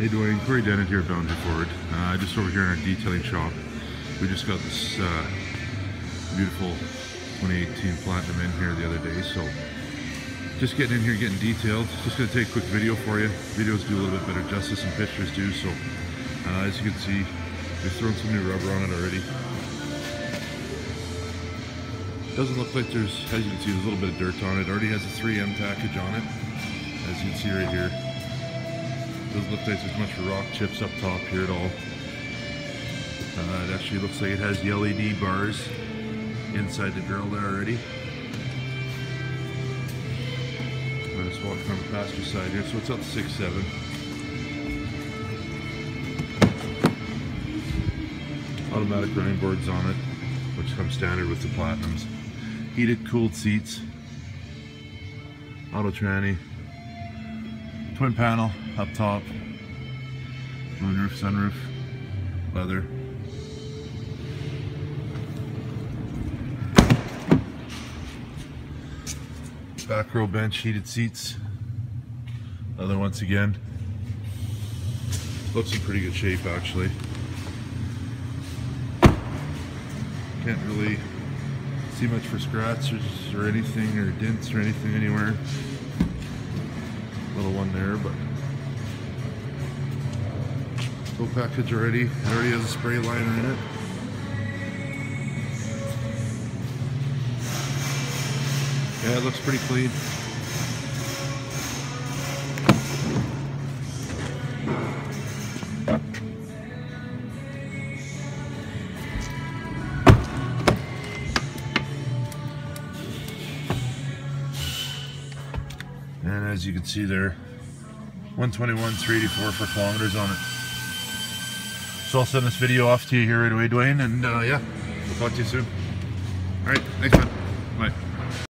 Hey Dwayne, Corey Dennett here, at Boundary Ford. Uh, just over here in our detailing shop. We just got this uh, beautiful 2018 Platinum in here the other day, so just getting in here, getting detailed. Just gonna take a quick video for you. Videos do a little bit better justice than pictures do, so uh, as you can see, we've thrown some new rubber on it already. Doesn't look like there's, as you can see, there's a little bit of dirt on it. Already has a 3M package on it, as you can see right here. Doesn't look like there's much rock chips up top here at all. Uh, it actually looks like it has the LED bars inside the grill there already. I'm just walking on the passenger side here, so it's up to 6.7. Automatic running boards on it, which comes standard with the Platinums. Heated, cooled seats. Auto tranny. Twin panel up top. Moonroof, sunroof, leather. Back row bench, heated seats. Leather once again. Looks in pretty good shape actually. Can't really see much for scratches or anything or dents or anything anywhere. Little one there, but full package already. It already has a spray liner in it. Yeah, it looks pretty clean. And as you can see there, 121, 384 for kilometers on it. So I'll send this video off to you here right away, Dwayne, and uh, yeah, we'll talk to you soon. All right, thanks man. Bye.